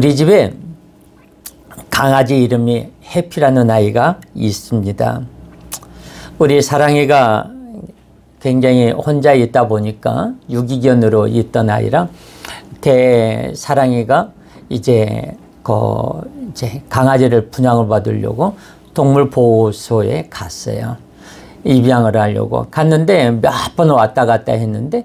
우리 집에 강아지 이름이 해피라는 아이가 있습니다. 우리 사랑이가 굉장히 혼자 있다 보니까 유기견으로 있던 아이라 대 사랑이가 이제 그 이제 강아지를 분양을 받으려고 동물 보호소에 갔어요. 입양을 하려고 갔는데 몇 번 왔다 갔다 했는데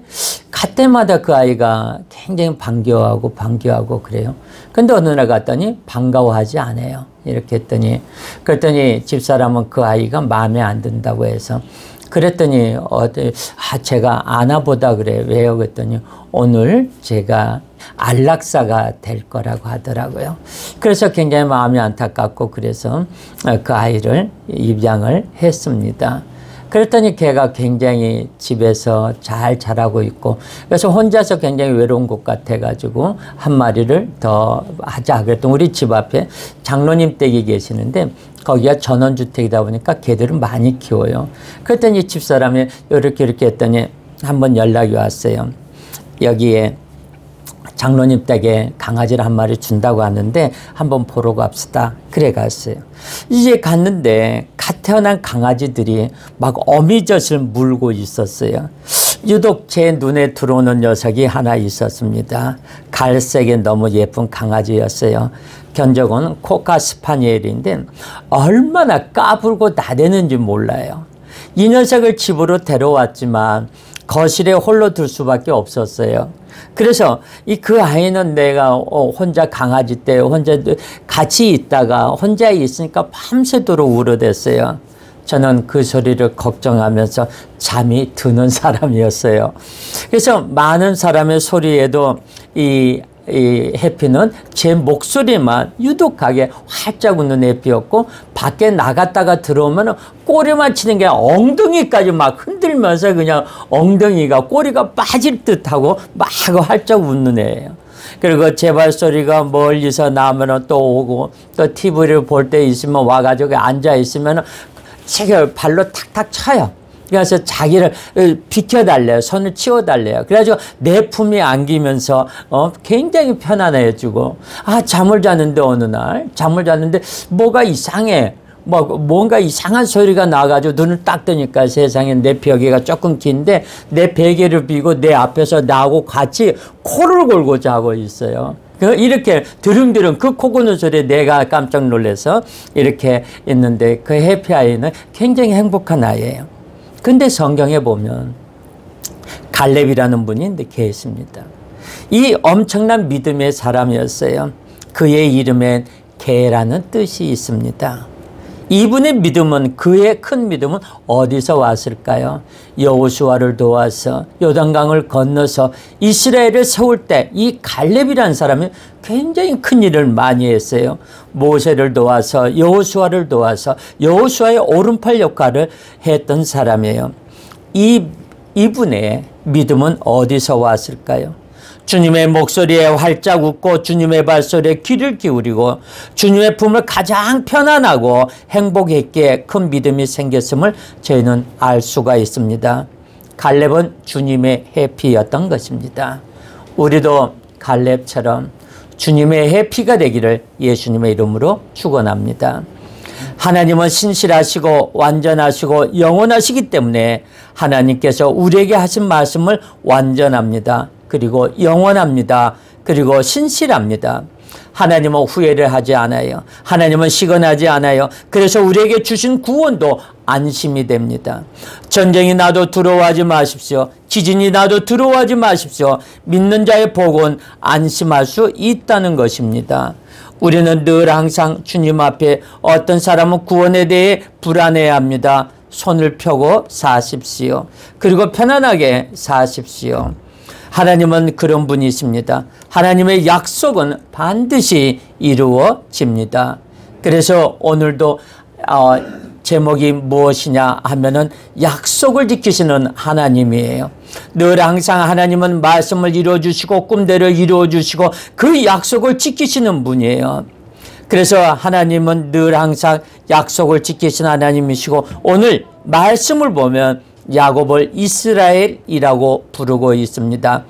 갈 때마다 그 아이가 굉장히 반겨하고 반겨하고 그래요. 근데 어느 날 갔더니 반가워하지 않아요. 이렇게 했더니 그랬더니 집사람은 그 아이가 마음에 안 든다고 해서 그랬더니 어디 아 제가 안아보다 그래 왜요 그랬더니 오늘 제가 안락사가 될 거라고 하더라고요. 그래서 굉장히 마음이 안타깝고 그래서 그 아이를 입양을 했습니다. 그랬더니 걔가 굉장히 집에서 잘 자라고 있고 그래서 혼자서 굉장히 외로운 것 같아가지고 한 마리를 더 하자 그랬더니 우리 집 앞에 장로님 댁이 계시는데 거기가 전원주택이다 보니까 개들을 많이 키워요. 그랬더니 집사람이 이렇게 이렇게 했더니 한번 연락이 왔어요. 여기에 장로님 댁에 강아지를 한 마리 준다고 하는데 한번 보러 갑시다. 그래 갔어요. 이제 갔는데 갓 태어난 강아지들이 막 어미젖을 물고 있었어요. 유독 제 눈에 들어오는 녀석이 하나 있었습니다. 갈색의 너무 예쁜 강아지였어요. 견적은 코카 스파니엘인데 얼마나 까불고 나대는지 몰라요. 이 녀석을 집으로 데려왔지만 거실에 홀로 둘 수밖에 없었어요. 그래서 이 그 아이는 내가 어, 혼자 강아지 때 혼자 같이 있다가 혼자 있으니까 밤새도록 울어댔어요. 저는 그 소리를 걱정하면서 잠이 드는 사람이었어요. 그래서 많은 사람의 소리에도 이, 이 해피는 제 목소리만 유독하게 활짝 웃는 해피였고 밖에 나갔다가 들어오면 꼬리만 치는 게 엉덩이까지 막 흔들면서 그냥 엉덩이가 꼬리가 빠질 듯하고 막 활짝 웃는 애예요. 그리고 제발 소리가 멀리서 나면 또 오고 또 TV를 볼 때 있으면 와가지고 앉아 있으면 책을 발로 탁탁 쳐요. 그래서 자기를 비켜달래요. 손을 치워달래요. 그래가지고 내 품에 안기면서 어, 굉장히 편안해지고 아 잠을 자는데 어느 날 잠을 자는데 뭐가 이상해. 뭐 뭔가 이상한 소리가 나가지고 눈을 딱 뜨니까 세상에 내 벽에가 조금 긴데 내 베개를 비고 내 앞에서 나하고 같이 코를 골고 자고 있어요. 그 이렇게 드릉드릉 그 코 고는 소리에 내가 깜짝 놀라서 이렇게 있는데 그 해피아이는 굉장히 행복한 아이예요. 근데 성경에 보면 갈렙이라는 분이 계십니다. 이 엄청난 믿음의 사람이었어요. 그의 이름엔 개라는 뜻이 있습니다. 이분의 믿음은 그의 큰 믿음은 어디서 왔을까요? 여호수아를 도와서 요단강을 건너서 이스라엘을 세울 때 이 갈렙이라는 사람이 굉장히 큰 일을 많이 했어요. 모세를 도와서 여호수아를 도와서 여호수아의 오른팔 역할을 했던 사람이에요. 이 이분의 믿음은 어디서 왔을까요? 주님의 목소리에 활짝 웃고 주님의 발소리에 귀를 기울이고 주님의 품을 가장 편안하고 행복했기에 큰 믿음이 생겼음을 저희는 알 수가 있습니다. 갈렙은 주님의 해피였던 것입니다. 우리도 갈렙처럼 주님의 해피가 되기를 예수님의 이름으로 축원합니다. 하나님은 신실하시고 완전하시고 영원하시기 때문에 하나님께서 우리에게 하신 말씀을 완전합니다. 그리고 영원합니다. 그리고 신실합니다. 하나님은 후회를 하지 않아요. 하나님은 시건하지 않아요. 그래서 우리에게 주신 구원도 안심이 됩니다. 전쟁이 나도 두려워하지 마십시오. 지진이 나도 두려워하지 마십시오. 믿는 자의 복은 안심할 수 있다는 것입니다. 우리는 늘 항상 주님 앞에 어떤 사람은 구원에 대해 불안해합니다. 손을 펴고 사십시오. 그리고 편안하게 사십시오. 하나님은 그런 분이십니다. 하나님의 약속은 반드시 이루어집니다. 그래서 오늘도 어, 제목이 무엇이냐 하면은 약속을 지키시는 하나님이에요. 늘 항상 하나님은 말씀을 이루어 주시고 꿈대로 이루어 주시고 그 약속을 지키시는 분이에요. 그래서 하나님은 늘 항상 약속을 지키신 하나님이시고 오늘 말씀을 보면 야곱을 이스라엘이라고 부르고 있습니다.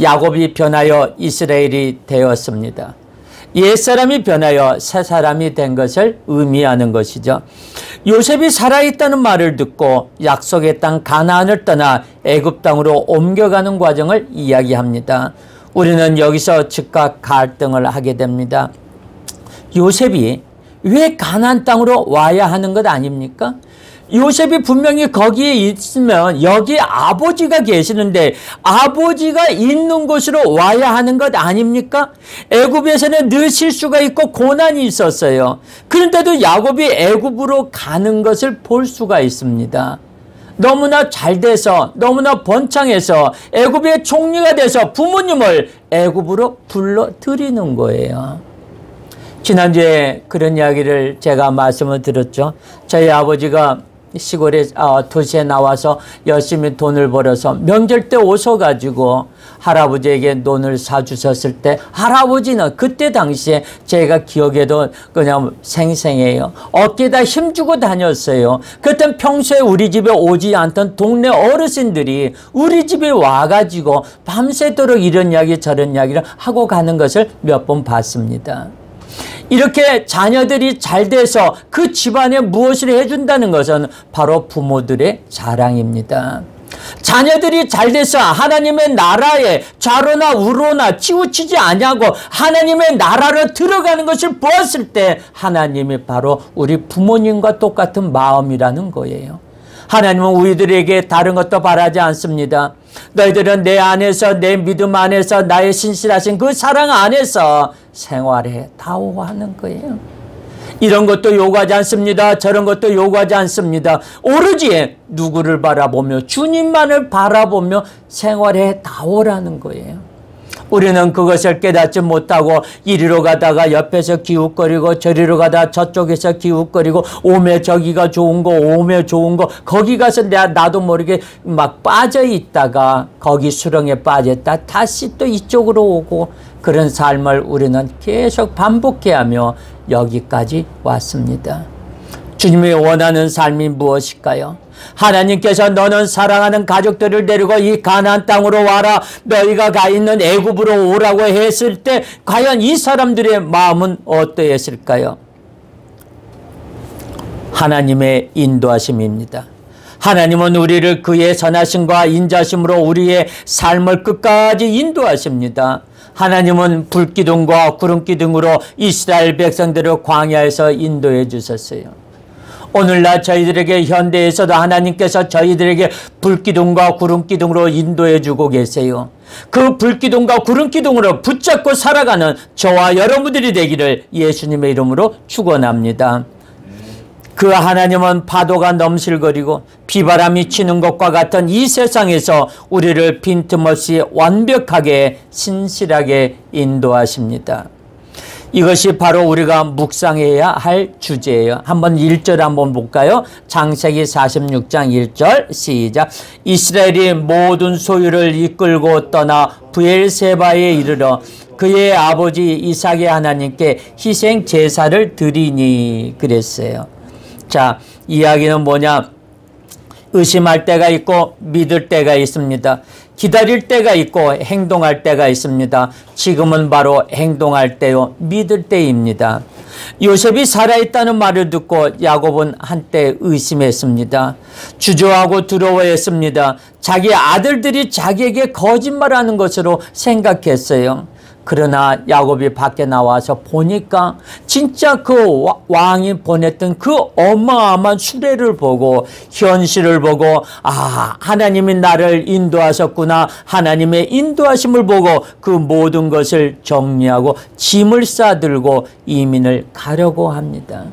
야곱이 변하여 이스라엘이 되었습니다. 옛사람이 변하여 새 사람이 된 것을 의미하는 것이죠. 요셉이 살아있다는 말을 듣고 약속의 땅 가나안을 떠나 애굽 땅으로 옮겨가는 과정을 이야기합니다. 우리는 여기서 즉각 갈등을 하게 됩니다. 요셉이 왜 가나안 땅으로 와야 하는 것 아닙니까? 요셉이 분명히 거기에 있으면 여기 아버지가 계시는데 아버지가 있는 곳으로 와야 하는 것 아닙니까? 애굽에서는 늘 실수가 있고 고난이 있었어요. 그런데도 야곱이 애굽으로 가는 것을 볼 수가 있습니다. 너무나 잘 돼서 너무나 번창해서 애굽의 총리가 돼서 부모님을 애굽으로 불러들이는 거예요. 지난주에 그런 이야기를 제가 말씀을 드렸죠. 저희 아버지가 시골에 어, 도시에 나와서 열심히 돈을 벌어서 명절 때 오셔가지고 할아버지에게 논을 사주셨을 때 할아버지는 그때 당시에 제가 기억에도 그냥 생생해요. 어깨에다 힘주고 다녔어요. 그때 평소에 우리 집에 오지 않던 동네 어르신들이 우리 집에 와가지고 밤새도록 이런 이야기 저런 이야기를 하고 가는 것을 몇 번 봤습니다. 이렇게 자녀들이 잘 돼서 그 집안에 무엇을 해준다는 것은 바로 부모들의 자랑입니다. 자녀들이 잘 돼서 하나님의 나라에 좌로나 우로나 치우치지 아니하고 하나님의 나라로 들어가는 것을 보았을 때 하나님이 바로 우리 부모님과 똑같은 마음이라는 거예요. 하나님은 우리들에게 다른 것도 바라지 않습니다. 너희들은 내 안에서 내 믿음 안에서 나의 신실하신 그 사랑 안에서 생활해 다오 하는 거예요. 이런 것도 요구하지 않습니다. 저런 것도 요구하지 않습니다. 오로지 누구를 바라보며 주님만을 바라보며 생활해 다오라는 거예요. 우리는 그것을 깨닫지 못하고 이리로 가다가 옆에서 기웃거리고 저리로 가다 저쪽에서 기웃거리고 오메 저기가 좋은 거 오메 좋은 거 거기 가서 내가 나도 모르게 막 빠져 있다가 거기 수렁에 빠졌다 다시 또 이쪽으로 오고 그런 삶을 우리는 계속 반복해야 하며 여기까지 왔습니다. 주님이 원하는 삶이 무엇일까요? 하나님께서 너는 사랑하는 가족들을 데리고 이 가나안 땅으로 와라 너희가 가 있는 애굽으로 오라고 했을 때 과연 이 사람들의 마음은 어떠했을까요? 하나님의 인도하심입니다. 하나님은 우리를 그의 선하심과 인자심으로 우리의 삶을 끝까지 인도하십니다. 하나님은 불기둥과 구름기둥으로 이스라엘 백성들을 광야에서 인도해 주셨어요. 오늘날 저희들에게 현대에서도 하나님께서 저희들에게 불기둥과 구름기둥으로 인도해 주고 계세요. 그 불기둥과 구름기둥으로 붙잡고 살아가는 저와 여러분들이 되기를 예수님의 이름으로 축원합니다. 그 하나님은 파도가 넘실거리고 비바람이 치는 것과 같은 이 세상에서 우리를 빈틈없이 완벽하게 신실하게 인도하십니다. 이것이 바로 우리가 묵상해야 할 주제예요. 한번 1절 한번 볼까요? 장세기 46장 1절 시작. 이스라엘이 모든 소유를 이끌고 떠나 부엘세바에 이르러 그의 아버지 이삭의 하나님께 희생 제사를 드리니 그랬어요. 자, 이야기는 뭐냐? 의심할 때가 있고 믿을 때가 있습니다. 기다릴 때가 있고 행동할 때가 있습니다. 지금은 바로 행동할 때요. 믿을 때입니다. 요셉이 살아있다는 말을 듣고 야곱은 한때 의심했습니다. 주저하고 두려워했습니다. 자기 아들들이 자기에게 거짓말하는 것으로 생각했어요. 그러나 야곱이 밖에 나와서 보니까 진짜 그 왕이 보냈던 그 어마어마한 수레를 보고 현실을 보고 아 하나님이 나를 인도하셨구나 하나님의 인도하심을 보고 그 모든 것을 정리하고 짐을 싸들고 이민을 가려고 합니다.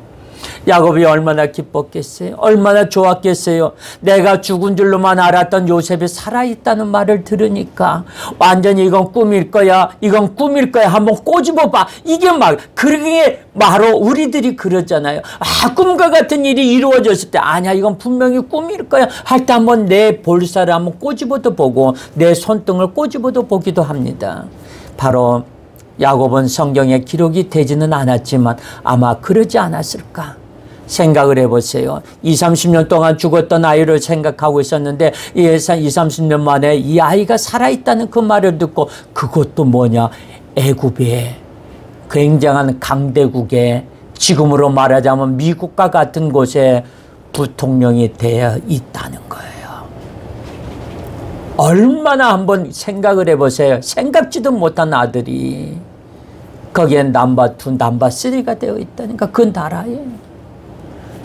야곱이 얼마나 기뻤겠어요? 얼마나 좋았겠어요? 내가 죽은 줄로만 알았던 요셉이 살아있다는 말을 들으니까 완전히 이건 꿈일 거야. 이건 꿈일 거야. 한번 꼬집어 봐. 이게 막 그게 바로 우리들이 그러잖아요. 아, 꿈과 같은 일이 이루어졌을 때 아니야. 이건 분명히 꿈일 거야. 할 때 한번 내 볼살을 한번 꼬집어도 보고 내 손등을 꼬집어도 보기도 합니다. 바로 야곱은 성경에 기록이 되지는 않았지만 아마 그러지 않았을까? 생각을 해보세요. 20, 30년 동안 죽었던 아이를 생각하고 있었는데 20, 30년 만에 이 아이가 살아있다는 그 말을 듣고 그것도 뭐냐 애굽에 굉장한 강대국에 지금으로 말하자면 미국과 같은 곳에 부통령이 되어 있다는 거예요. 얼마나 한번 생각을 해보세요. 생각지도 못한 아들이 거기에 남바 2, 남바 3가 되어 있다니까 그 나라에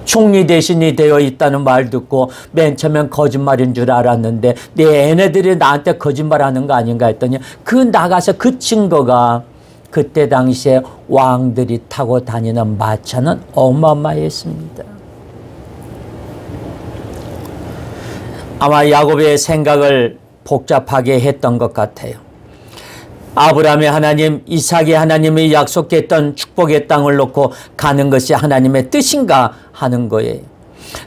총리 대신이 되어 있다는 말 듣고 맨 처음엔 거짓말인 줄 알았는데 내 애네들이 나한테 거짓말하는 거 아닌가 했더니 그 나가서 그 증거가 그때 당시에 왕들이 타고 다니는 마차는 어마어마했습니다. 아마 야곱의 생각을 복잡하게 했던 것 같아요. 아브라함의 하나님, 이삭의 하나님이 약속했던 축복의 땅을 놓고 가는 것이 하나님의 뜻인가 하는 거예요.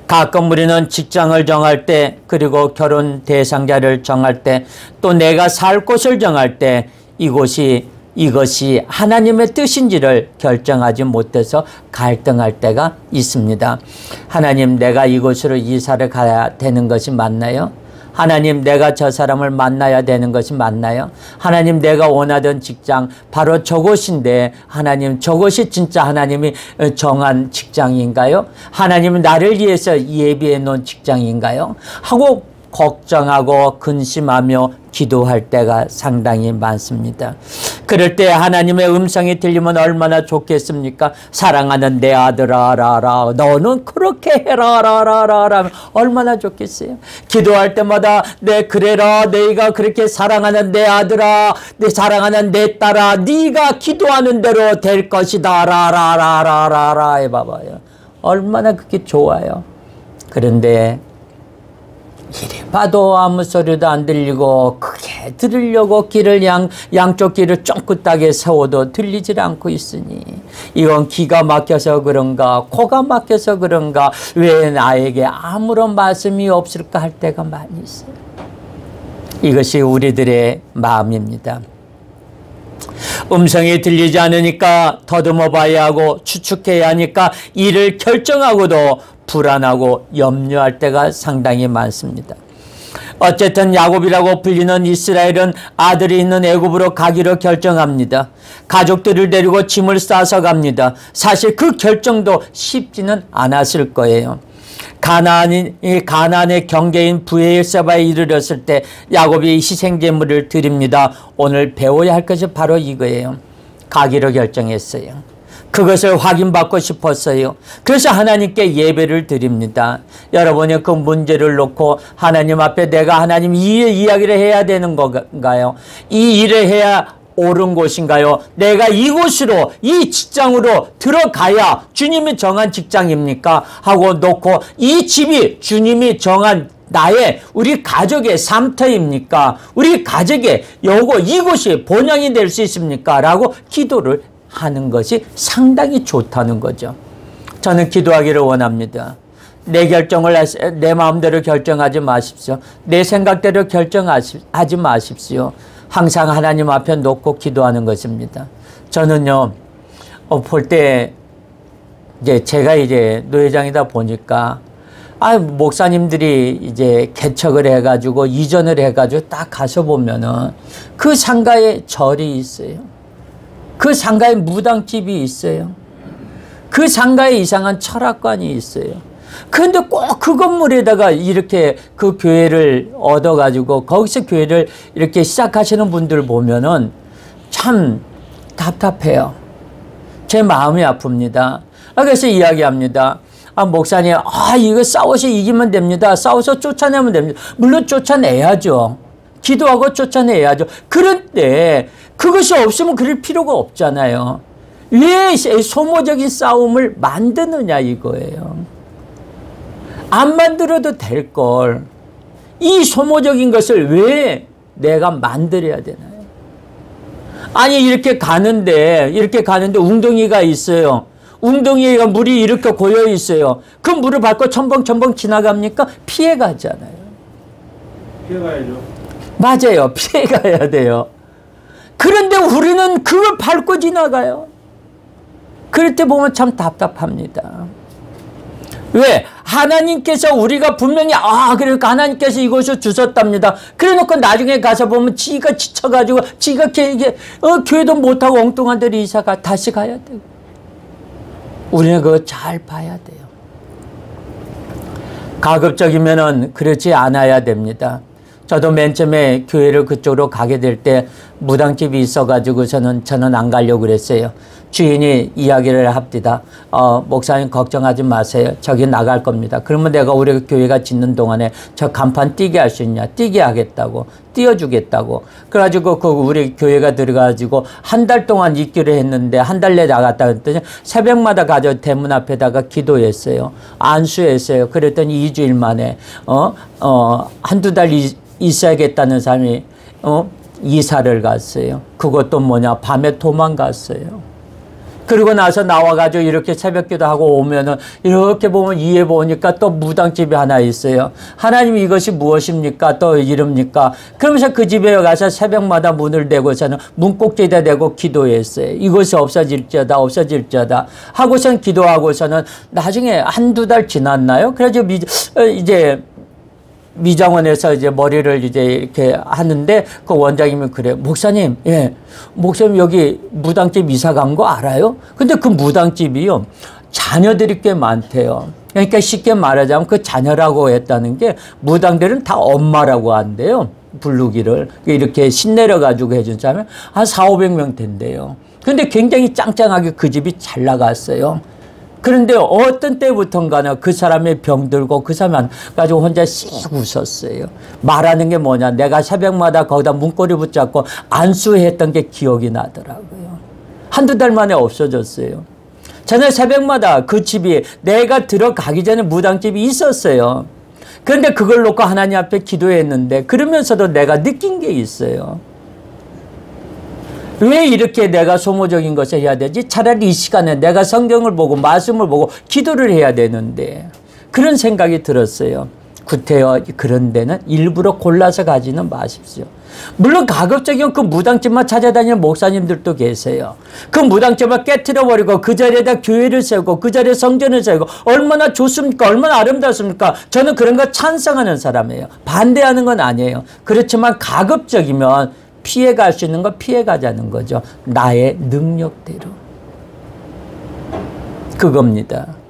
가끔 우리는 직장을 정할 때, 그리고 결혼 대상자를 정할 때, 또 내가 살 곳을 정할 때 이곳이 이것이 하나님의 뜻인지를 결정하지 못해서 갈등할 때가 있습니다. 하나님, 내가 이곳으로 이사를 가야 되는 것이 맞나요? 하나님 내가 저 사람을 만나야 되는 것이 맞나요? 하나님 내가 원하던 직장 바로 저곳인데 하나님 저곳이 진짜 하나님이 정한 직장인가요? 하나님은 나를 위해서 예비해 놓은 직장인가요? 하고 걱정하고 근심하며 기도할 때가 상당히 많습니다. 그럴 때 하나님의 음성이 들리면 얼마나 좋겠습니까? 사랑하는 내 아들아 라라 너는 그렇게 해라 라라라 얼마나 좋겠어요. 기도할 때마다 내 그래라 내가 그렇게 사랑하는 내 아들아 내 사랑하는 내 딸아 네가 기도하는 대로 될 것이다 라라라라라라 해봐봐요. 얼마나 그게 좋아요. 그런데 이래 봐도 아무 소리도 안 들리고 크게 들으려고 길을 양, 양쪽 길을 쫑긋하게 세워도 들리질 않고 있으니 이건 기가 막혀서 그런가 코가 막혀서 그런가 왜 나에게 아무런 말씀이 없을까 할 때가 많이 있어요. 이것이 우리들의 마음입니다. 음성이 들리지 않으니까 더듬어 봐야 하고 추측해야 하니까 일을 결정하고도 불안하고 염려할 때가 상당히 많습니다. 어쨌든 야곱이라고 불리는 이스라엘은 아들이 있는 애굽으로 가기로 결정합니다. 가족들을 데리고 짐을 싸서 갑니다. 사실 그 결정도 쉽지는 않았을 거예요. 가나안이 가나안의 경계인 부에세바에 이르렀을 때 야곱이 희생 제물을 드립니다. 오늘 배워야 할 것이 바로 이거예요. 가기로 결정했어요. 그것을 확인받고 싶었어요. 그래서 하나님께 예배를 드립니다. 여러분이 그 문제를 놓고 하나님 앞에 내가 하나님 이 이야기를 해야 되는 건가요? 이 일을 해야 옳은 곳인가요? 내가 이곳으로 이 직장으로 들어가야 주님이 정한 직장입니까? 하고 놓고 이 집이 주님이 정한 나의 우리 가족의 삶터입니까? 우리 가족의 요거 이곳이 본향이 될 수 있습니까? 라고 기도를 하는 것이 상당히 좋다는 거죠. 저는 기도하기를 원합니다. 내 결정을 내 마음대로 결정하지 마십시오. 내 생각대로 결정하지 마십시오. 항상 하나님 앞에 놓고 기도하는 것입니다. 저는요, 어, 볼때 이제 제가 이제 노회장이다 보니까 아 목사님들이 이제 개척을 해가지고 이전을 해가지고 딱 가서 보면은 그 상가에 절이 있어요. 그 상가에 무당집이 있어요. 그 상가에 이상한 철학관이 있어요. 그런데 꼭 그 건물에다가 이렇게 그 교회를 얻어가지고 거기서 교회를 이렇게 시작하시는 분들 보면은 참 답답해요. 제 마음이 아픕니다. 아, 그래서 이야기합니다. 아, 목사님, 아, 이거 싸워서 이기면 됩니다. 싸워서 쫓아내면 됩니다. 물론 쫓아내야죠. 기도하고 쫓아내야죠. 그런데 그것이 없으면 그럴 필요가 없잖아요. 왜 소모적인 싸움을 만드느냐 이거예요. 안 만들어도 될 걸. 이 소모적인 것을 왜 내가 만들어야 되나요? 아니 이렇게 가는데 이렇게 가는데 웅덩이가 있어요. 웅덩이가 물이 이렇게 고여 있어요. 그 물을 밟고 첨벙첨벙 지나갑니까? 피해 가잖아요. 피해 가야죠. 맞아요. 피해 가야 돼요. 그런데 우리는 그걸 밟고 지나가요. 그럴 때 보면 참 답답합니다. 왜? 하나님께서 우리가 분명히 아 그러니까 하나님께서 이것을 주셨답니다. 그래놓고 나중에 가서 보면 지가 지쳐가지고 지가 이게 어, 교회도 못하고 엉뚱한 데로 이사가 다시 가야 되고 우리는 그거 잘 봐야 돼요. 가급적이면은 그렇지 않아야 됩니다. 저도 맨 처음에 교회를 그쪽으로 가게 될 때 무당집이 있어가지고 저는 저는 안 가려고 그랬어요. 주인이 이야기를 합디다. 어, 목사님 걱정하지 마세요. 저기 나갈 겁니다. 그러면 내가 우리 교회가 짓는 동안에 저 간판 띄게 할 수 있냐? 띄게 하겠다고. 띄워주겠다고. 그래가지고 그 우리 교회가 들어가지고 한 달 동안 있기로 했는데 한 달 내에 나갔다 그랬더니 새벽마다 가져 대문 앞에다가 기도했어요. 안수했어요. 그랬더니 2주일 만에 어, 어, 한두 달 있어야겠다는 사람이 어, 이사를 갔어요. 그것도 뭐냐? 밤에 도망갔어요. 그리고 나서 나와가지고 이렇게 새벽기도 하고 오면은 이렇게 보면 이해 보니까 또 무당집이 하나 있어요. 하나님 이것이 무엇입니까? 또 이럽니까? 그러면서 그 집에 가서 새벽마다 문을 대고서는 문꼭지에다 대고 기도했어요. 이것이 없어질지어다, 없어질지어다. 하고선 기도하고서는 나중에 한두 달 지났나요? 그래서 이제 미장원에서 이제 머리를 이제 이렇게 하는데 그 원장님이 그래 목사님 예 목사님 여기 무당집 이사 간 거 알아요? 근데 그 무당집이요 자녀들이 꽤 많대요. 그러니까 쉽게 말하자면 그 자녀라고 했다는 게 무당들은 다 엄마라고 한대요. 부르기를 이렇게 신내려 가지고 해준 사람이 한 4, 500명 된대요. 근데 굉장히 짱짱하게 그 집이 잘 나갔어요. 그런데 어떤 때부턴가는 그 사람의 병들고 그 사람 가지고 혼자 씩 웃었어요. 말하는 게 뭐냐. 내가 새벽마다 거기다 문고리 붙잡고 안수했던 게 기억이 나더라고요. 한두 달 만에 없어졌어요. 저는 새벽마다 그 집이 내가 들어가기 전에 무당집이 있었어요. 그런데 그걸 놓고 하나님 앞에 기도했는데 그러면서도 내가 느낀 게 있어요. 왜 이렇게 내가 소모적인 것을 해야 되지? 차라리 이 시간에 내가 성경을 보고 말씀을 보고 기도를 해야 되는데 그런 생각이 들었어요. 구태여 그런 데는 일부러 골라서 가지는 마십시오. 물론 가급적이면 그 무당집만 찾아다니는 목사님들도 계세요. 그 무당집을 깨뜨려버리고 그 자리에다 교회를 세우고 그 자리에 성전을 세우고 얼마나 좋습니까? 얼마나 아름답습니까? 저는 그런 거 찬성하는 사람이에요. 반대하는 건 아니에요. 그렇지만 가급적이면 피해갈 수 있는 거 피해가자는 거죠. 나의 능력대로. 그겁니다.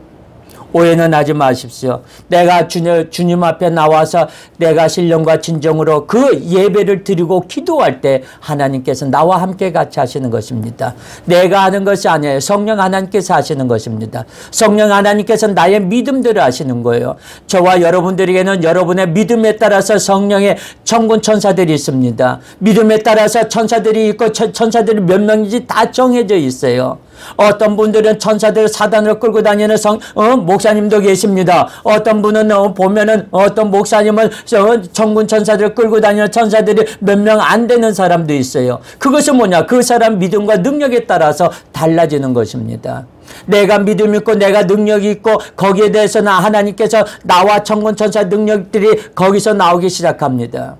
오해는 하지 마십시오. 내가 주님, 주님 앞에 나와서 내가 신령과 진정으로 그 예배를 드리고 기도할 때 하나님께서 나와 함께 같이 하시는 것입니다. 내가 하는 것이 아니에요. 성령 하나님께서 하시는 것입니다. 성령 하나님께서 나의 믿음대로 하시는 거예요. 저와 여러분들에게는 여러분의 믿음에 따라서 성령의 천군 천사들이 있습니다. 믿음에 따라서 천사들이 있고 천사들이 몇 명인지 다 정해져 있어요. 어떤 분들은 천사들 사단을 끌고 다니는 성, 어, 목사님도 계십니다. 어떤 분은 어, 보면은 어떤 목사님은 어, 천군 천사들을 끌고 다니는 천사들이 몇 명 안 되는 사람도 있어요. 그것은 뭐냐? 그 사람 믿음과 능력에 따라서 달라지는 것입니다. 내가 믿음 있고 내가 능력이 있고 거기에 대해서는 하나님께서 나와 천군 천사 능력들이 거기서 나오기 시작합니다.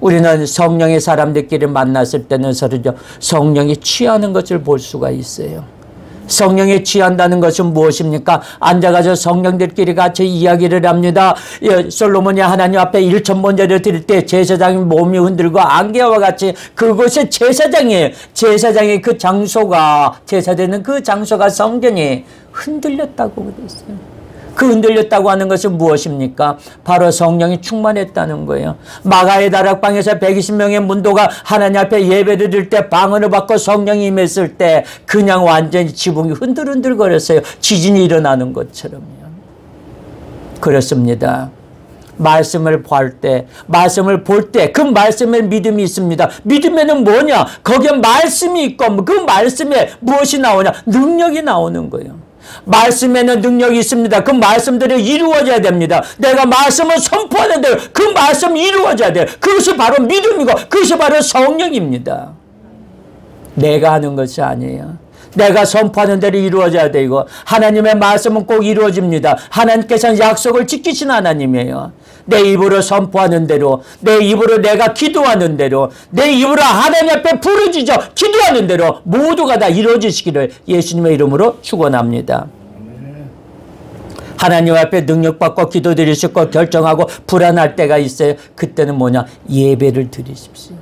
우리는 성령의 사람들끼리 만났을 때는 서로 성령이 취하는 것을 볼 수가 있어요. 성령에 취한다는 것은 무엇입니까? 앉아가서 성령들끼리 같이 이야기를 합니다. 예, 솔로몬이 하나님 앞에 일천번제를 드릴 때 제사장이 몸이 흔들고 안개와 같이 그곳이 제사장이에요. 제사장의 그 장소가 제사되는 그 장소가 성전이 흔들렸다고 그랬어요. 그 흔들렸다고 하는 것은 무엇입니까? 바로 성령이 충만했다는 거예요. 마가의 다락방에서 120명의 문도가 하나님 앞에 예배를 드릴 때 방언을 받고 성령이 임했을 때 그냥 완전히 지붕이 흔들흔들 거렸어요. 지진이 일어나는 것처럼요. 그렇습니다. 말씀을 볼 때, 말씀을 볼 때, 그 말씀에 믿음이 있습니다. 믿음에는 뭐냐? 거기에 말씀이 있고, 그 말씀에 무엇이 나오냐? 능력이 나오는 거예요. 말씀에는 능력이 있습니다. 그 말씀들이 이루어져야 됩니다. 내가 말씀을 선포하는데 그 말씀이 이루어져야 돼요. 그것이 바로 믿음이고 그것이 바로 성령입니다. 내가 하는 것이 아니에요. 내가 선포하는 대로 이루어져야 되고 하나님의 말씀은 꼭 이루어집니다. 하나님께서는 약속을 지키신 하나님이에요. 내 입으로 선포하는 대로 내 입으로 내가 기도하는 대로 내 입으로 하나님 앞에 부르짖어 기도하는 대로 모두가 다 이루어지시기를 예수님의 이름으로 축원합니다. 하나님 앞에 능력받고 기도드릴 수 있고 결정하고 불안할 때가 있어요. 그때는 뭐냐? 예배를 드리십시오.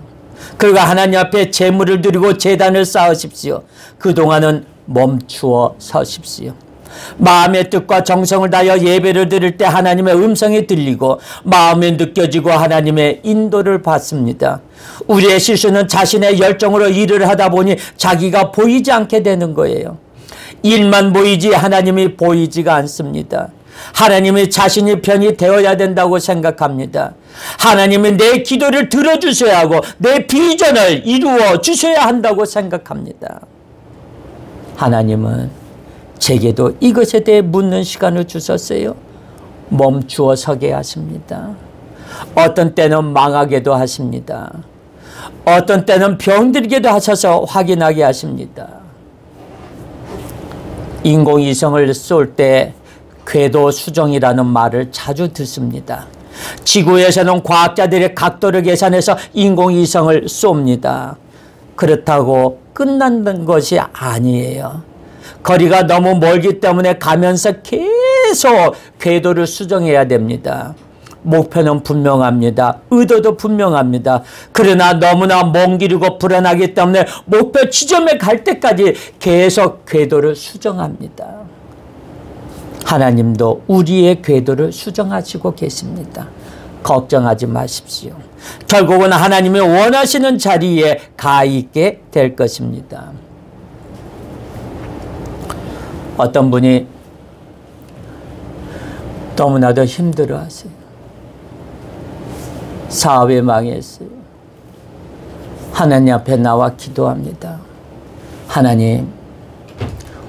그리고 하나님 앞에 재물을 드리고 재단을 쌓으십시오. 그동안은 멈추어 서십시오. 마음의 뜻과 정성을 다하여 예배를 드릴 때 하나님의 음성이 들리고 마음에 느껴지고 하나님의 인도를 받습니다. 우리의 실수는 자신의 열정으로 일을 하다 보니 자기가 보이지 않게 되는 거예요. 일만 보이지 하나님이 보이지가 않습니다. 하나님이 자신이 편이 되어야 된다고 생각합니다. 하나님이 내 기도를 들어주셔야 하고 내 비전을 이루어 주셔야 한다고 생각합니다. 하나님은 제게도 이것에 대해 묻는 시간을 주셨어요. 멈추어 서게 하십니다. 어떤 때는 망하게도 하십니다. 어떤 때는 병들게도 하셔서 확인하게 하십니다. 인공위성을 쏠 때 궤도 수정이라는 말을 자주 듣습니다. 지구에서는 과학자들의 각도를 계산해서 인공위성을 쏩니다. 그렇다고 끝난는 것이 아니에요. 거리가 너무 멀기 때문에 가면서 계속 궤도를 수정해야 됩니다. 목표는 분명합니다. 의도도 분명합니다. 그러나 너무나 먼 길이고 불안하기 때문에 목표 지점에 갈 때까지 계속 궤도를 수정합니다. 하나님도 우리의 궤도를 수정하시고 계십니다. 걱정하지 마십시오. 결국은 하나님이 원하시는 자리에 가 있게 될 것입니다. 어떤 분이 너무나도 힘들어 하세요. 사업에 망했어요. 하나님 앞에 나와 기도합니다. 하나님,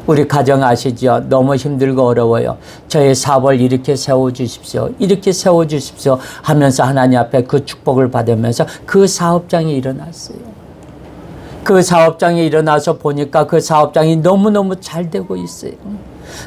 우리 가정 아시죠? 너무 힘들고 어려워요. 저의 사업을 이렇게 세워주십시오. 이렇게 세워주십시오. 하면서 하나님 앞에 그 축복을 받으면서 그 사업장이 일어났어요. 그 사업장이 일어나서 보니까 그 사업장이 너무너무 잘 되고 있어요.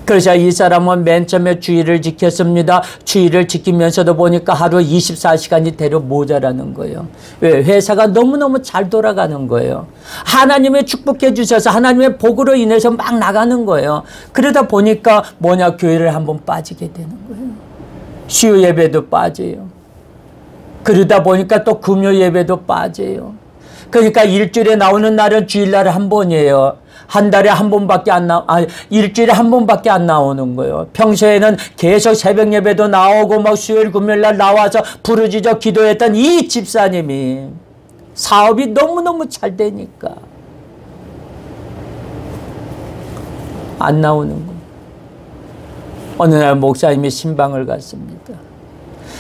그래서 이 사람은 맨 처음에 주의를 지켰습니다. 주의를 지키면서도 보니까 하루 24시간이 대려 모자라는 거예요. 왜? 회사가 너무너무 잘 돌아가는 거예요. 하나님의 축복해 주셔서 하나님의 복으로 인해서 막 나가는 거예요. 그러다 보니까 뭐냐 교회를 한번 빠지게 되는 거예요. 수요 예배도 빠져요. 그러다 보니까 또 금요 예배도 빠져요. 그러니까 일주일에 나오는 날은 주일날 한 번이에요. 한 달에 한 번밖에 안 나, 아, 일주일에 한 번밖에 안 나오는 거예요. 평소에는 계속 새벽 예배도 나오고 막 수요일 금요일 날 나와서 부르짖어 기도했던 이 집사님이 사업이 너무너무 잘 되니까 안 나오는 거예요. 어느 날 목사님이 신방을 갔습니다.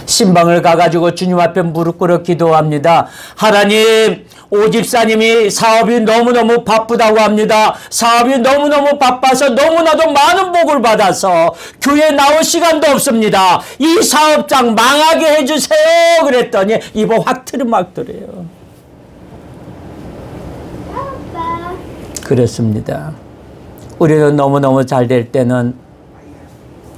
신방을 가가지고 주님 앞에 무릎 꿇어 기도합니다. 하나님, 오 집사님이 사업이 너무너무 바쁘다고 합니다. 사업이 너무너무 바빠서 너무나도 많은 복을 받아서 교회 나올 시간도 없습니다. 이 사업장 망하게 해주세요. 그랬더니 입을 확 트름막더래요. 그렇습니다. 우리는 너무너무 잘 될 때는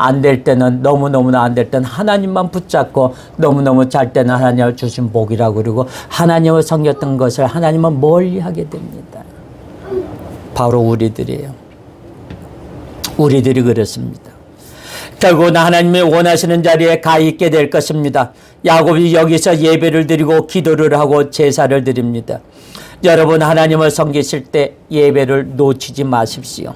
안 될 때는 너무너무나 안 될 때는 하나님만 붙잡고 너무너무 잘 때는 하나님을 주신 복이라고 그러고 하나님을 섬겼던 것을 하나님은 멀리 하게 됩니다. 바로 우리들이에요. 우리들이 그렇습니다. 결국은 하나님이 원하시는 자리에 가 있게 될 것입니다. 야곱이 여기서 예배를 드리고 기도를 하고 제사를 드립니다. 여러분 하나님을 섬기실 때 예배를 놓치지 마십시오.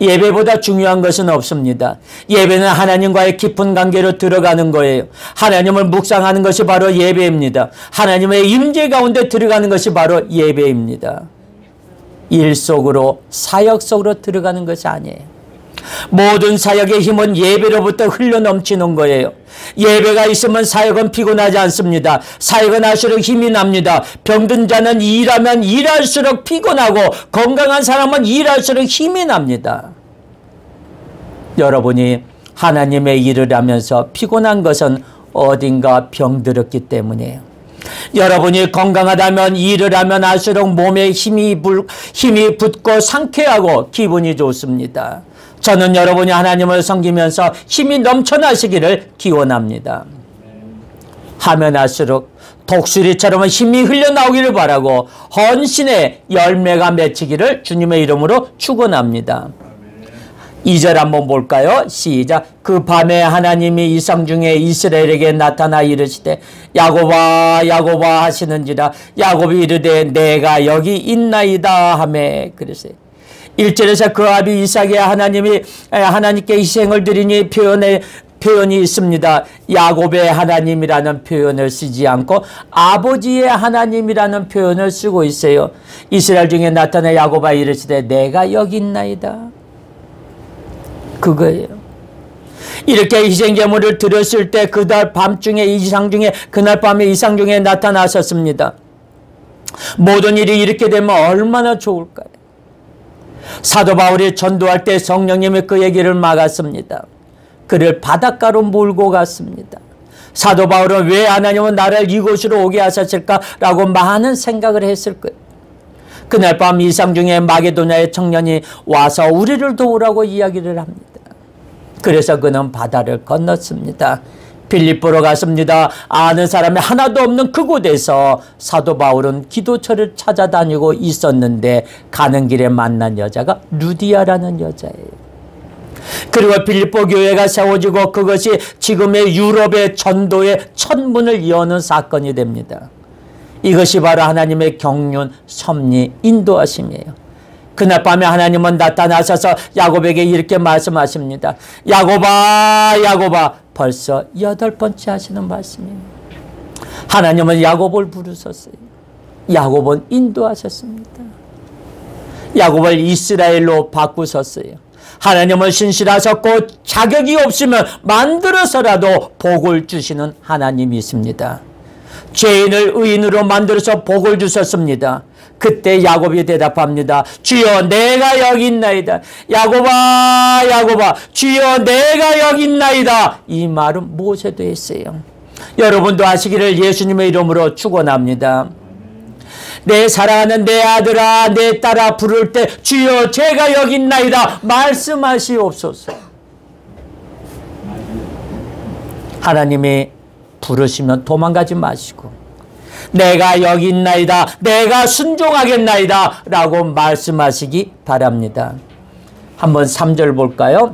예배보다 중요한 것은 없습니다. 예배는 하나님과의 깊은 관계로 들어가는 거예요. 하나님을 묵상하는 것이 바로 예배입니다. 하나님의 임재 가운데 들어가는 것이 바로 예배입니다. 일 속으로 사역 속으로 들어가는 것이 아니에요. 모든 사역의 힘은 예배로부터 흘러 넘치는 거예요. 예배가 있으면 사역은 피곤하지 않습니다. 사역은 할수록 힘이 납니다. 병든 자는 일하면 일할수록 피곤하고 건강한 사람은 일할수록 힘이 납니다. 여러분이 하나님의 일을 하면서 피곤한 것은 어딘가 병들었기 때문이에요. 여러분이 건강하다면 일을 하면 할수록 몸에 힘이, 불, 힘이 붙고 상쾌하고 기분이 좋습니다. 저는 여러분이 하나님을 섬기면서 힘이 넘쳐나시기를 기원합니다. 하면 할수록 독수리처럼 힘이 흘러나오기를 바라고 헌신의 열매가 맺히기를 주님의 이름으로 축원합니다. 2절 한번 볼까요? 시작. 그 밤에 하나님이 이상 중에 이스라엘에게 나타나 이르시되 야곱아 야곱아 하시는지라 야곱이 이르되 내가 여기 있나이다 하매 그러세 요. 1절에서 그 아비 이삭의 하나님이 하나님께 희생을 드리니 표현에 표현이 있습니다. 야곱의 하나님이라는 표현을 쓰지 않고 아버지의 하나님이라는 표현을 쓰고 있어요. 이스라엘 중에 나타나 야곱아 이르시되 내가 여기 있나이다. 그거예요. 이렇게 희생제물을 들었을 때 그날 밤중에 이상 중에 그날 밤에 이상 중에 나타나셨습니다. 모든 일이 이렇게 되면 얼마나 좋을까요? 사도 바울이 전도할 때 성령님이 그 얘기를 막았습니다. 그를 바닷가로 몰고 갔습니다. 사도 바울은 왜 하나님은 나를 이곳으로 오게 하셨을까라고 많은 생각을 했을 거예요. 그날 밤 이상 중에 마게도냐의 청년이 와서 우리를 도우라고 이야기를 합니다. 그래서 그는 바다를 건넜습니다. 빌립보로 갔습니다. 아는 사람이 하나도 없는 그곳에서 사도 바울은 기도처를 찾아다니고 있었는데 가는 길에 만난 여자가 루디아라는 여자예요. 그리고 빌립보 교회가 세워지고 그것이 지금의 유럽의 전도의 첫 문을 여는 사건이 됩니다. 이것이 바로 하나님의 경륜, 섭리, 인도하심이에요. 그날 밤에 하나님은 나타나셔서 야곱에게 이렇게 말씀하십니다. 야곱아, 야곱아, 벌써 여덟 번째 하시는 말씀이에요. 하나님은 야곱을 부르셨어요. 야곱은 인도하셨습니다. 야곱을 이스라엘로 바꾸셨어요. 하나님은 신실하셨고 자격이 없으면 만들어서라도 복을 주시는 하나님이십니다. 죄인을 의인으로 만들어서 복을 주셨습니다. 그때 야곱이 대답합니다. 주여 내가 여기 있나이다. 야곱아 야곱아 주여 내가 여기 있나이다. 이 말은 모세도 했어요. 여러분도 아시기를 예수님의 이름으로 축원합니다. 내 사랑하는 내 아들아 내 딸아 부를 때 주여 제가 여기 있나이다 말씀하시옵소서 하나님이 부르시면 도망가지 마시고 내가 여기 있나이다. 내가 순종하겠나이다. 라고 말씀하시기 바랍니다. 한번 3절 볼까요?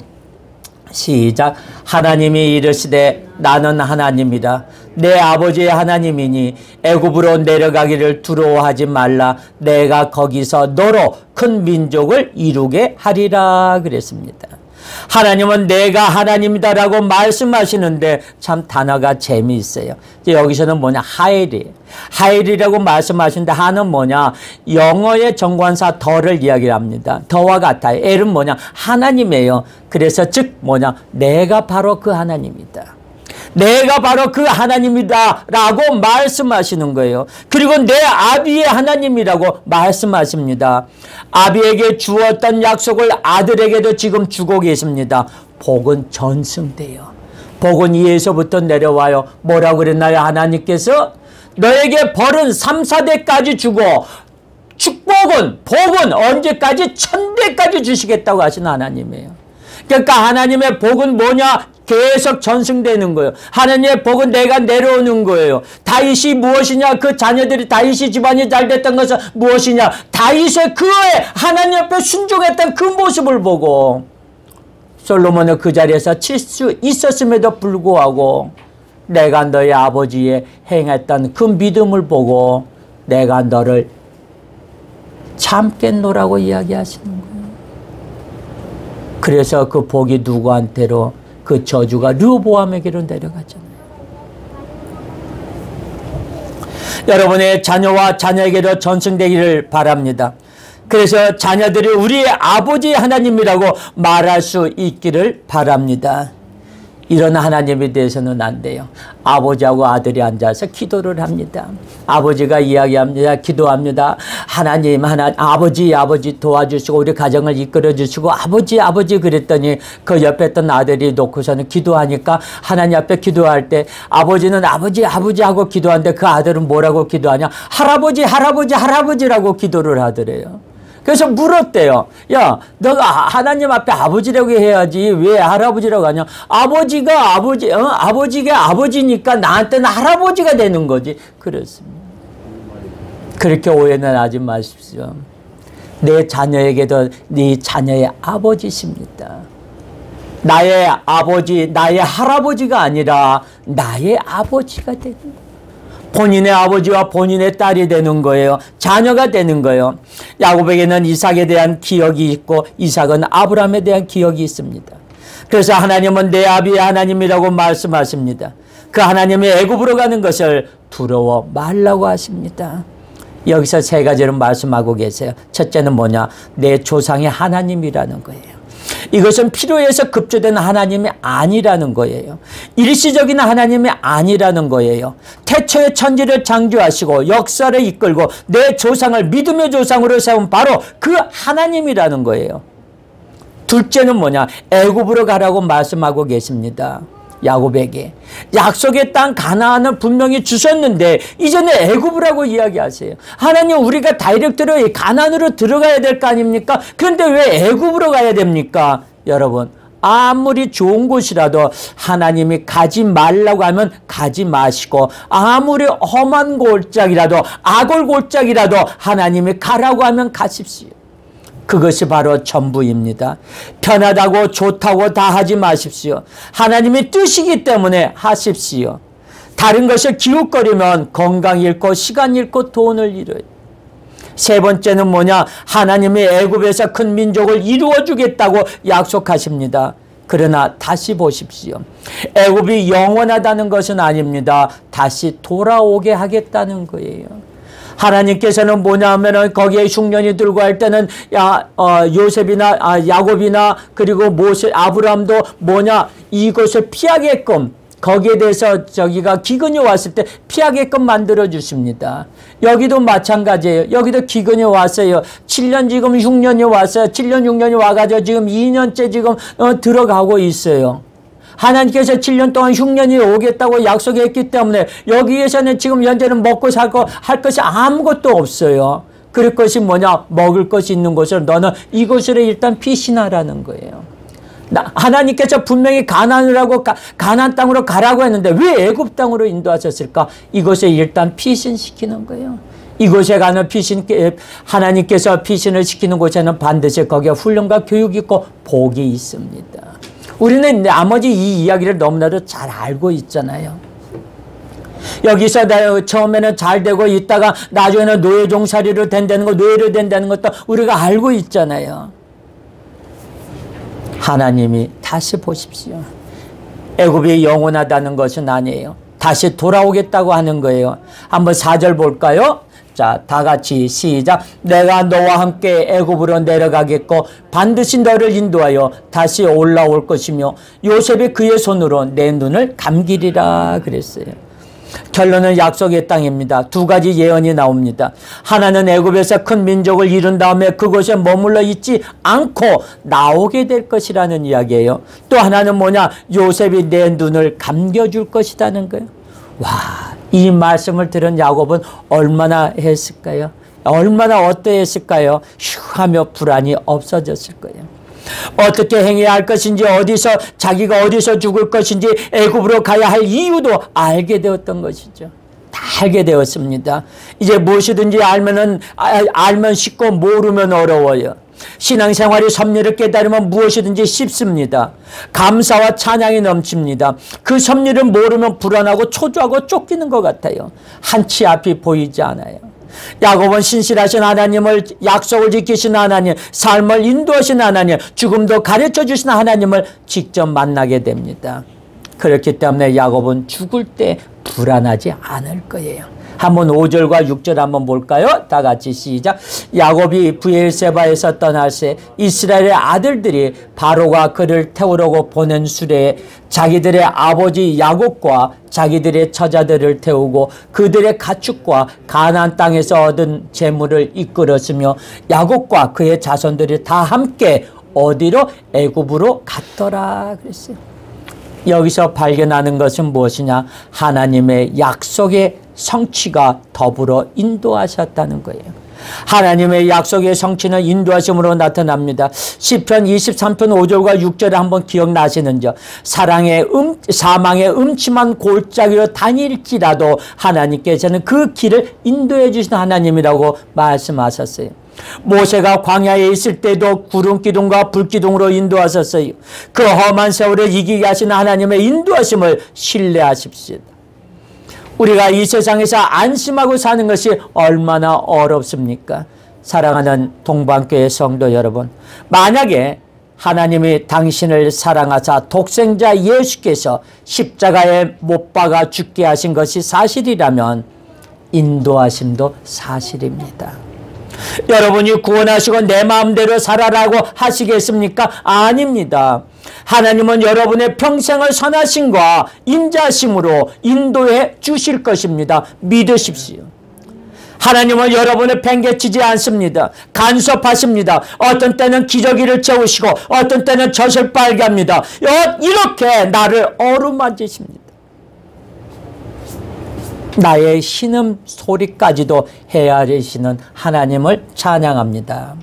시작. 하나님이 이르시되 나는 하나님이다 내 아버지의 하나님이니 애굽으로 내려가기를 두려워하지 말라. 내가 거기서 너로 큰 민족을 이루게 하리라. 그랬습니다. 하나님은 내가 하나님이다라고 말씀하시는데 참 단어가 재미있어요. 여기서는 뭐냐 하엘이 하엘이라고 말씀하시는데 하는 뭐냐 영어의 정관사 더를 이야기합니다. 더와 같아요. 엘은 뭐냐 하나님이에요. 그래서 즉 뭐냐 내가 바로 그 하나님이다. 내가 바로 그 하나님이다 라고 말씀하시는 거예요. 그리고 내 아비의 하나님이라고 말씀하십니다. 아비에게 주었던 약속을 아들에게도 지금 주고 계십니다. 복은 전승돼요. 복은 이에서부터 내려와요. 뭐라고 그랬나요? 하나님께서 너에게 벌은 3, 4대까지 주고 축복은 복은 언제까지 천대까지 주시겠다고 하신 하나님이에요. 그러니까 하나님의 복은 뭐냐? 계속 전승되는 거예요. 하나님의 복은 내가 내려오는 거예요. 다윗이 무엇이냐? 그 자녀들이 다윗이 집안이 잘 됐던 것은 무엇이냐? 다윗의 그의 하나님 앞에 순종했던 그 모습을 보고 솔로몬은 그 자리에서 칠 수 있었음에도 불구하고 내가 너의 아버지의 행했던 그 믿음을 보고 내가 너를 참겠노라고 이야기하시는 거예요. 그래서 그 복이 누구한테로 그 저주가 르보암에게로 내려가잖아요. 여러분의 자녀와 자녀에게도 전승되기를 바랍니다. 그래서 자녀들이 우리의 아버지 하나님이라고 말할 수 있기를 바랍니다. 이런 하나님에 대해서는 안 돼요. 아버지하고 아들이 앉아서 기도를 합니다. 아버지가 이야기합니다. 기도합니다. 하나님, 하나, 아버지, 아버지 도와주시고 우리 가정을 이끌어 주시고 아버지, 아버지 그랬더니 그 옆에 있던 아들이 놓고서는 기도하니까 하나님 앞에 기도할 때 아버지는 아버지, 아버지 하고 기도하는데 그 아들은 뭐라고 기도하냐? 할아버지, 할아버지, 할아버지라고 기도를 하더래요. 그래서 물었대요. 야, 너가 하나님 앞에 아버지라고 해야지 왜 할아버지라고 하냐? 아버지가 아버지, 어? 아버지가 아버지니까 나한테는 할아버지가 되는 거지. 그렇습니다. 그렇게 오해는 하지 마십시오. 내 자녀에게도 네 자녀의 아버지십니다. 나의 아버지, 나의 할아버지가 아니라 나의 아버지가 되는 거예요. 본인의 아버지와 본인의 딸이 되는 거예요. 자녀가 되는 거예요. 야곱에게는 이삭에 대한 기억이 있고 이삭은 아브라함에 대한 기억이 있습니다. 그래서 하나님은 내 아비의 하나님이라고 말씀하십니다. 그 하나님이 애굽으로 가는 것을 두려워 말라고 하십니다. 여기서 세 가지를 말씀하고 계세요. 첫째는 뭐냐? 내 조상의 하나님이라는 거예요. 이것은 필요해서 급조된 하나님이 아니라는 거예요. 일시적인 하나님이 아니라는 거예요. 태초의 천지를 창조하시고 역사를 이끌고 내 조상을 믿음의 조상으로 세운 바로 그 하나님이라는 거예요. 둘째는 뭐냐? 애굽으로 가라고 말씀하고 계십니다. 야곱에게 약속의 땅 가나안을 분명히 주셨는데 이제는 애굽이라고 이야기하세요. 하나님 우리가 다이렉트로 가나안으로 들어가야 될 거 아닙니까? 그런데 왜 애굽으로 가야 됩니까? 여러분 아무리 좋은 곳이라도 하나님이 가지 말라고 하면 가지 마시고 아무리 험한 골짜기라도 악골 골짜기라도 하나님이 가라고 하면 가십시오. 그것이 바로 전부입니다. 편하다고 좋다고 다 하지 마십시오. 하나님의 뜻이기 때문에 하십시오. 다른 것을 기웃거리면 건강 잃고 시간 잃고 돈을 잃어요. 세 번째는 뭐냐? 하나님이 애굽에서 큰 민족을 이루어 주겠다고 약속하십니다. 그러나 다시 보십시오. 애굽이 영원하다는 것은 아닙니다. 다시 돌아오게 하겠다는 거예요. 하나님께서는 뭐냐 하면은 거기에 흉년이 들고 할 때는 야, 어, 요셉이나 아, 야곱이나 그리고 모세 아브라함도 뭐냐 이것을 피하게끔 거기에 대해서 저기가 기근이 왔을 때 피하게끔 만들어 주십니다. 여기도 마찬가지예요. 여기도 기근이 왔어요. 7년 지금 6년이 왔어요. 7년 6년이 와가지고 지금 2년째 지금 어, 들어가고 있어요. 하나님께서 7년 동안 흉년이 오겠다고 약속했기 때문에 여기에서는 지금 현재는 먹고 살고 할 것이 아무것도 없어요. 그럴 것이 뭐냐? 먹을 것이 있는 곳을 너는 이곳으로 일단 피신하라는 거예요. 하나님께서 분명히 가난을 가, 가난 땅으로 가라고 했는데 왜 애굽 땅으로 인도하셨을까? 이곳에 일단 피신시키는 거예요. 이곳에 가는 피신 하나님께서 피신을 시키는 곳에는 반드시 거기에 훈련과 교육이 있고 복이 있습니다. 우리는 나머지 이 이야기를 너무나도 잘 알고 있잖아요. 여기서 처음에는 잘 되고 있다가 나중에는 노예 종살이로 된다는 거, 노예로 된다는 것도 우리가 알고 있잖아요. 하나님이 다시 보십시오. 애굽이 영원하다는 것은 아니에요. 다시 돌아오겠다고 하는 거예요. 한번 4절 볼까요? 자, 다 같이 시작. 내가 너와 함께 애굽으로 내려가겠고 반드시 너를 인도하여 다시 올라올 것이며 요셉이 그의 손으로 내 눈을 감기리라 그랬어요. 결론은 약속의 땅입니다. 두 가지 예언이 나옵니다. 하나는 애굽에서 큰 민족을 이룬 다음에 그곳에 머물러 있지 않고 나오게 될 것이라는 이야기예요. 또 하나는 뭐냐? 요셉이 내 눈을 감겨줄 것이라는 거예요. 와, 이 말씀을 들은 야곱은 얼마나 했을까요? 얼마나 어떠했을까요? 휴 하며 불안이 없어졌을 거예요. 어떻게 행해야 할 것인지 어디서 자기가 어디서 죽을 것인지 애굽으로 가야 할 이유도 알게 되었던 것이죠. 다 알게 되었습니다. 이제 무엇이든지 알면은 아, 알면 쉽고 모르면 어려워요. 신앙생활이 섭리를 깨달으면 무엇이든지 쉽습니다. 감사와 찬양이 넘칩니다. 그 섭리를 모르면 불안하고 초조하고 쫓기는 것 같아요. 한치 앞이 보이지 않아요. 야곱은 신실하신 하나님을 약속을 지키신 하나님, 삶을 인도하신 하나님, 죽음도 가르쳐 주신 하나님을 직접 만나게 됩니다. 그렇기 때문에 야곱은 죽을 때 불안하지 않을 거예요. 한번 5절과 6절 한번 볼까요? 다 같이 시작. 야곱이 부엘세바에서 떠날 새 이스라엘의 아들들이 바로가 그를 태우려고 보낸 수레에 자기들의 아버지 야곱과 자기들의 처자들을 태우고 그들의 가축과 가나안 땅에서 얻은 재물을 이끌었으며 야곱과 그의 자손들이 다 함께 어디로 애굽으로 갔더라 그랬어요. 여기서 발견하는 것은 무엇이냐? 하나님의 약속의 성취가 더불어 인도하셨다는 거예요. 하나님의 약속의 성취는 인도하심으로 나타납니다. 시편 23편 5절과 6절에 한번 기억나시는지 사랑의 음, 사망의 음침한 골짜기로 다닐지라도 하나님께서는 그 길을 인도해 주신 하나님이라고 말씀하셨어요. 모세가 광야에 있을 때도 구름 기둥과 불 기둥으로 인도하셨어요. 그 험한 세월을 이기게 하시는 하나님의 인도하심을 신뢰하십시오. 우리가 이 세상에서 안심하고 사는 것이 얼마나 어렵습니까? 사랑하는 동방교회 성도 여러분, 만약에 하나님이 당신을 사랑하사 독생자 예수께서 십자가에 못 박아 죽게 하신 것이 사실이라면 인도하심도 사실입니다. 여러분이 구원하시고 내 마음대로 살아라고 하시겠습니까? 아닙니다. 하나님은 여러분의 평생을 선하심과 인자심으로 인도해 주실 것입니다. 믿으십시오. 하나님은 여러분을 팽개치지 않습니다. 간섭하십니다. 어떤 때는 기저귀를 채우시고 어떤 때는 젖을 빨게 합니다. 이렇게 나를 어루만지십니다. 나의 신음 소리까지도 헤아리시는 하나님을 찬양합니다.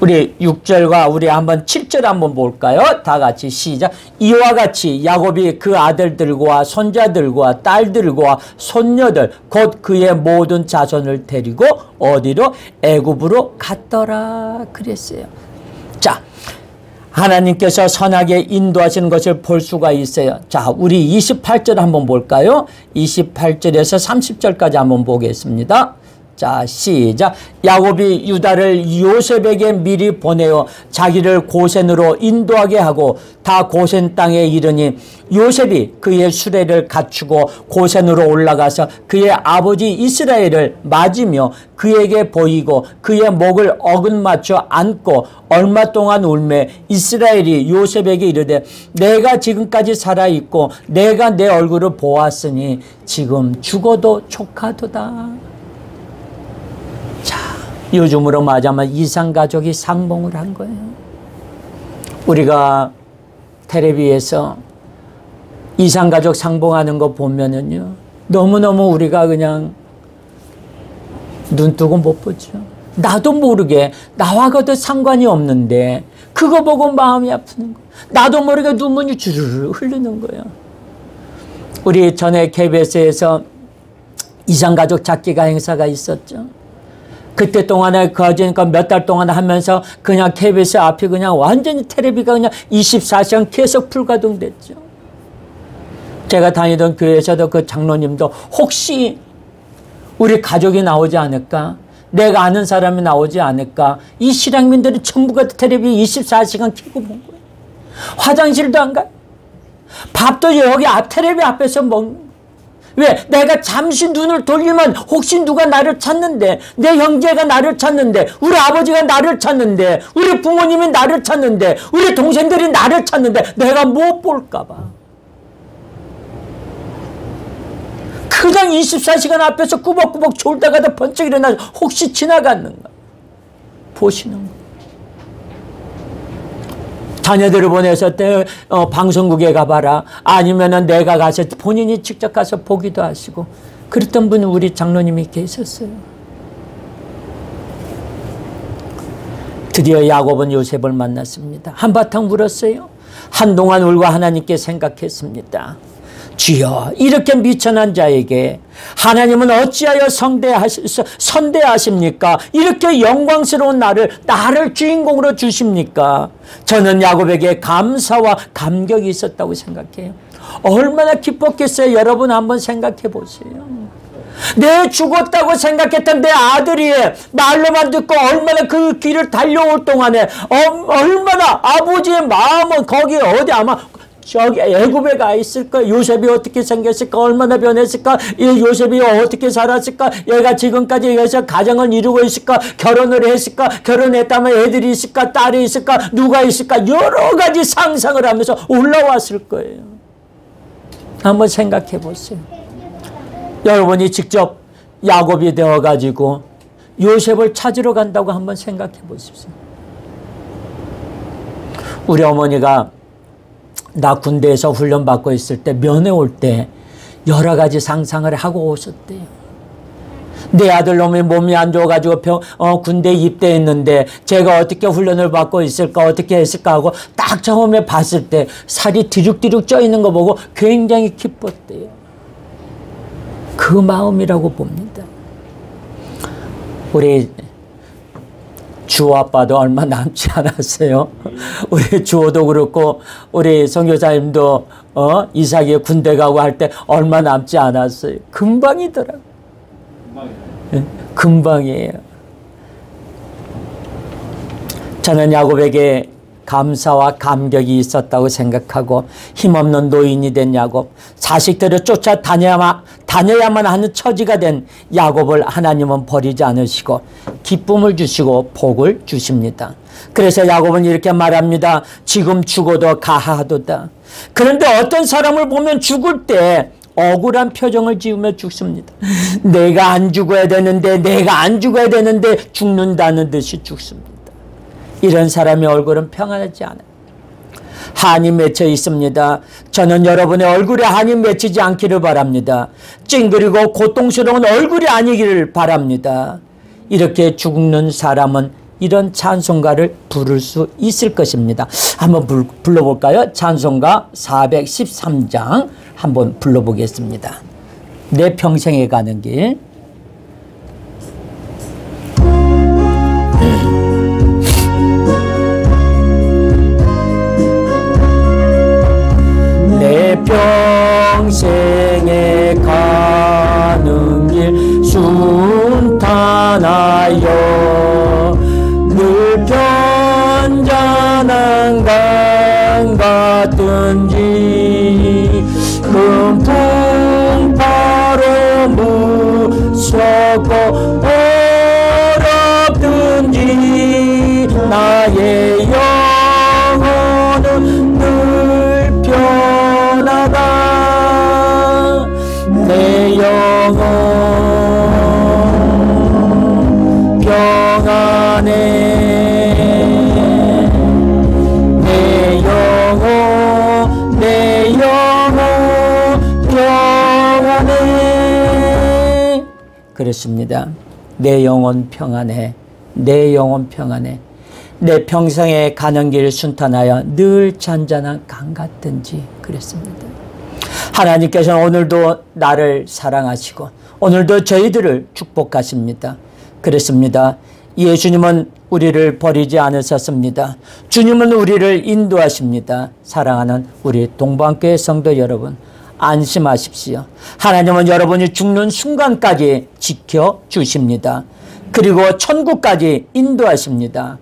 우리 6절과 우리 한번 7절 한번 볼까요? 다 같이 시작. 이와 같이 야곱이 그 아들들과 손자들과 딸들과 손녀들 곧 그의 모든 자손을 데리고 어디로 애굽으로 갔더라 그랬어요. 자, 하나님께서 선하게 인도하시는 것을 볼 수가 있어요. 자, 우리 28절 한번 볼까요? 28절에서 30절까지 한번 보겠습니다. 자 시작. 야곱이 유다를 요셉에게 미리 보내어 자기를 고센으로 인도하게 하고 다 고센 땅에 이르니 요셉이 그의 수레를 갖추고 고센으로 올라가서 그의 아버지 이스라엘을 맞으며 그에게 보이고 그의 목을 어긋 맞춰 안고 얼마 동안 울매 이스라엘이 요셉에게 이르되 내가 지금까지 살아있고 내가 내 얼굴을 보았으니 지금 죽어도 족하도다 요즘으로 말하자면 이상가족이 상봉을 한 거예요. 우리가 텔레비에서 이상가족 상봉하는 거 보면은요. 너무너무 우리가 그냥 눈 뜨고 못 보죠. 나도 모르게 나와가도 상관이 없는데 그거 보고 마음이 아프는 거. 나도 모르게 눈물이 주르르 흐르는 거예요. 우리 전에 KBS에서 이상가족 찾기가 행사가 있었죠. 그때 동안에 거지니까 몇 달 동안 하면서 그냥 KBS 앞이 그냥 완전히 텔레비가 그냥 24시간 계속 불가동됐죠. 제가 다니던 교회에서도 그 장로님도 혹시 우리 가족이 나오지 않을까? 내가 아는 사람이 나오지 않을까? 이 실향민들은 전부가 텔레비 24시간 켜고 본 거예요. 화장실도 안 가. 밥도 여기 앞 텔레비 앞에서 먹는 왜? 내가 잠시 눈을 돌리면 혹시 누가 나를 찾는데 내 형제가 나를 찾는데 우리 아버지가 나를 찾는데 우리 부모님이 나를 찾는데 우리 동생들이 나를 찾는데 내가 못 볼까 봐. 그냥 24시간 앞에서 꾸벅꾸벅 졸다가도 번쩍 일어나 혹시 지나갔는가 보시는 거. 자녀들을 보내서 때 어, 방송국에 가봐라. 아니면은 내가 가서 본인이 직접 가서 보기도 하시고 그랬던 분은 우리 장로님이 계셨어요. 드디어 야곱은 요셉을 만났습니다. 한바탕 울었어요. 한동안 울고 하나님께 생각했습니다. 주여 이렇게 미천한 자에게 하나님은 어찌하여 선대하십니까? 이렇게 영광스러운 나를 나를 주인공으로 주십니까? 저는 야곱에게 감사와 감격이 있었다고 생각해요. 얼마나 기뻤겠어요. 여러분 한번 생각해 보세요. 내 죽었다고 생각했던 내 아들이 말로만 듣고 얼마나 그 길을 달려올 동안에 어, 얼마나 아버지의 마음은 거기 어디 아마 저기 애굽에 가 있을까? 요셉이 어떻게 생겼을까? 얼마나 변했을까? 이 요셉이 어떻게 살았을까? 얘가 지금까지 여기서 가정을 이루고 있을까? 결혼을 했을까? 결혼했다면 애들이 있을까? 딸이 있을까? 누가 있을까? 여러 가지 상상을 하면서 올라왔을 거예요. 한번 생각해 보세요. 여러분이 직접 야곱이 되어 가지고 요셉을 찾으러 간다고 한번 생각해 보십시오. 우리 어머니가 나 군대에서 훈련받고 있을 때 면회 올 때 여러 가지 상상을 하고 오셨대요. 내 아들 놈이 몸이 안 좋아가지고 병, 어, 군대 입대했는데 제가 어떻게 훈련을 받고 있을까 어떻게 했을까 하고 딱 처음에 봤을 때 살이 뒤죽뒤죽 쪄 있는 거 보고 굉장히 기뻤대요. 그 마음이라고 봅니다. 우리 주 아빠도 얼마 남지 않았어요. 우리 주호도 그렇고 우리 선교사님도 어 이삭이 군대 가고 할 때 얼마 남지 않았어요. 금방이더라고. 예, 금방이에요. 저는 야곱에게 감사와 감격이 있었다고 생각하고 힘없는 노인이 된 야곱, 자식들을 쫓아 다녀야만, 다녀야만 하는 처지가 된 야곱을 하나님은 버리지 않으시고 기쁨을 주시고 복을 주십니다. 그래서 야곱은 이렇게 말합니다. 지금 죽어도 가하도다. 그런데 어떤 사람을 보면 죽을 때 억울한 표정을 지으며 죽습니다. 내가 안 죽어야 되는데 내가 안 죽어야 되는데 죽는다는 듯이 죽습니다. 이런 사람의 얼굴은 평안하지 않아요. 한이 맺혀 있습니다. 저는 여러분의 얼굴에 한이 맺히지 않기를 바랍니다. 찡그리고 고통스러운 얼굴이 아니기를 바랍니다. 이렇게 죽는 사람은 이런 찬송가를 부를 수 있을 것입니다. 한번 불러볼까요? 찬송가 413장 한번 불러보겠습니다. 내 평생에 가는 길. 평생에 가는 길 순탄하여 그렇습니다 내 영혼 평안해 내 영혼 평안해 내 평생에 가는 길 순탄하여 늘 잔잔한 강 같든지 그랬습니다. 하나님께서는 오늘도 나를 사랑하시고 오늘도 저희들을 축복하십니다. 그렇습니다. 예수님은 우리를 버리지 않으셨습니다. 주님은 우리를 인도하십니다. 사랑하는 우리 동방교회 성도 여러분 안심하십시오. 하나님은 여러분이 죽는 순간까지 지켜주십니다. 그리고 천국까지 인도하십니다.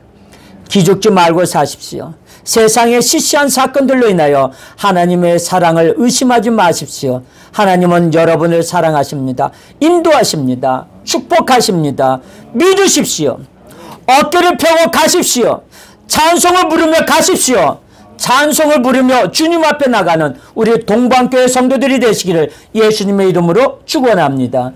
기죽지 말고 사십시오. 세상의 시시한 사건들로 인하여 하나님의 사랑을 의심하지 마십시오. 하나님은 여러분을 사랑하십니다. 인도하십니다. 축복하십니다. 믿으십시오. 어깨를 펴고 가십시오. 찬송을 부르며 가십시오. 찬송을 부르며 주님 앞에 나가는 우리 동방교회 성도들이 되시기를 예수님의 이름으로 축원합니다.